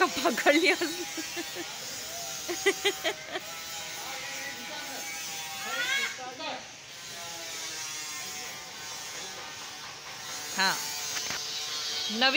का पकड़ लिया हाँ। नवी